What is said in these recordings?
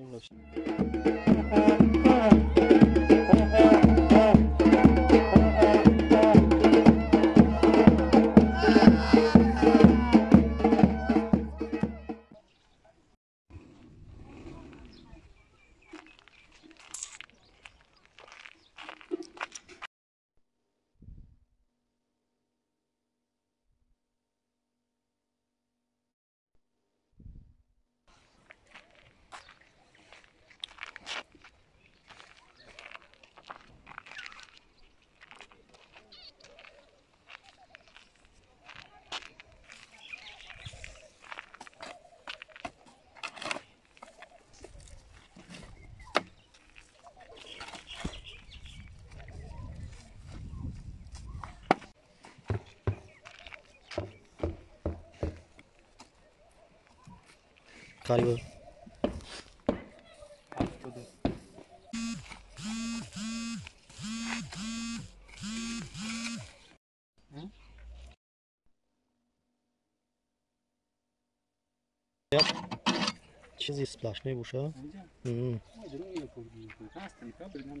English. قریبه چیزی سپلاش می بوشه؟ اینجا؟ اینجا رو یک کردیم کنید، هستن که برگنده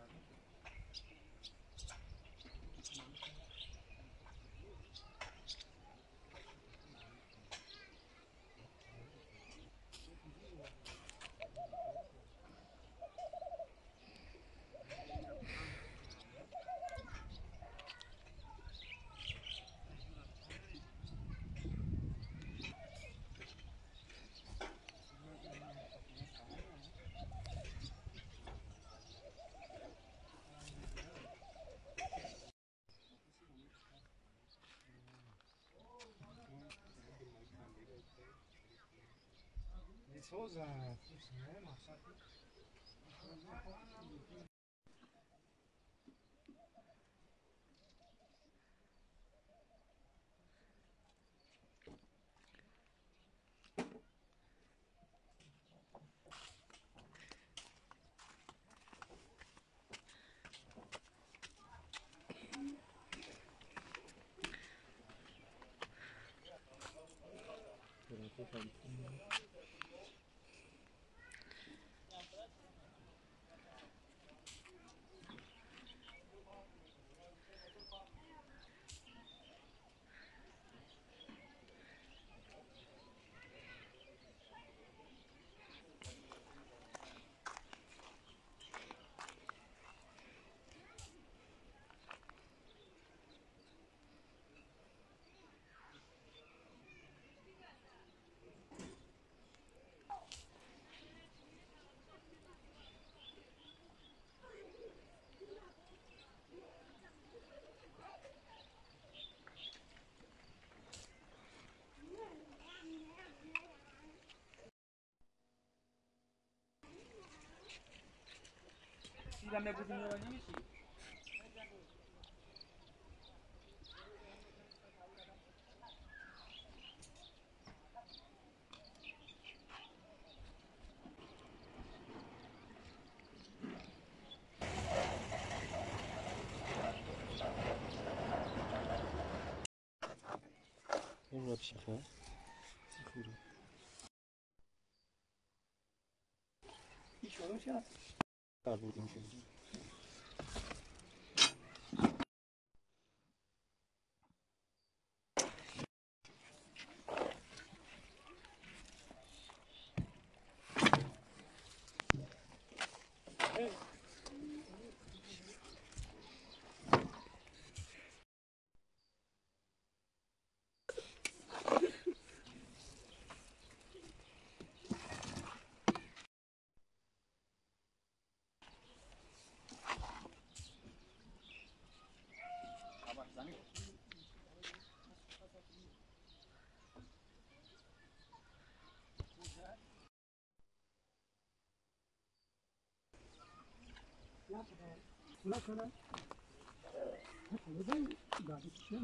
Soza kursine maksat Thank you. Silah ne bugün oynamış ki? Olur bir şey olur şey 大步进去。Buna kadar. Neden daha bir şey yok?